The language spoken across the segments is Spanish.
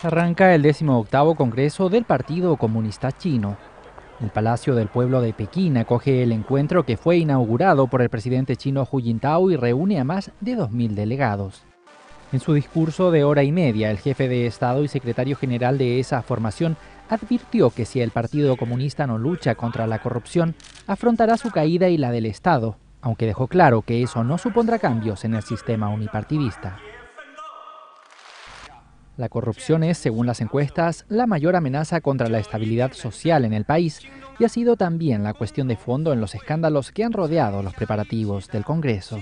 Arranca el 18 Congreso del Partido Comunista Chino. El Palacio del Pueblo de Pekín acoge el encuentro que fue inaugurado por el presidente chino Hu Jintao y reúne a más de 2.000 delegados. En su discurso de hora y media, el jefe de Estado y secretario general de esa formación advirtió que si el Partido Comunista no lucha contra la corrupción, afrontará su caída y la del Estado, aunque dejó claro que eso no supondrá cambios en el sistema unipartidista. La corrupción es, según las encuestas, la mayor amenaza contra la estabilidad social en el país y ha sido también la cuestión de fondo en los escándalos que han rodeado los preparativos del Congreso.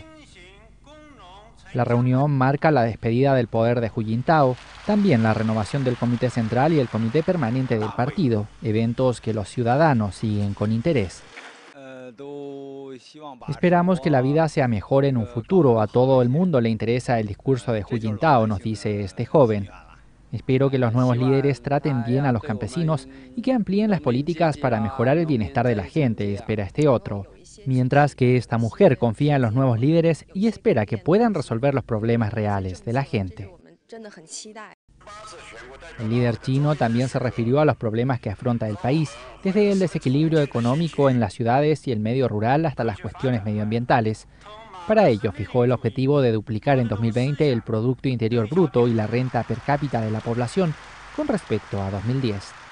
La reunión marca la despedida del poder de Hu Jintao, también la renovación del Comité Central y el Comité Permanente del partido, eventos que los ciudadanos siguen con interés. Esperamos que la vida sea mejor en un futuro. A todo el mundo le interesa el discurso de Hu Jintao, nos dice este joven. Espero que los nuevos líderes traten bien a los campesinos y que amplíen las políticas para mejorar el bienestar de la gente, espera este otro. Mientras que esta mujer confía en los nuevos líderes y espera que puedan resolver los problemas reales de la gente. El líder chino también se refirió a los problemas que afronta el país, desde el desequilibrio económico en las ciudades y el medio rural hasta las cuestiones medioambientales. Para ello, fijó el objetivo de duplicar en 2020 el Producto Interior Bruto y la renta per cápita de la población con respecto a 2010.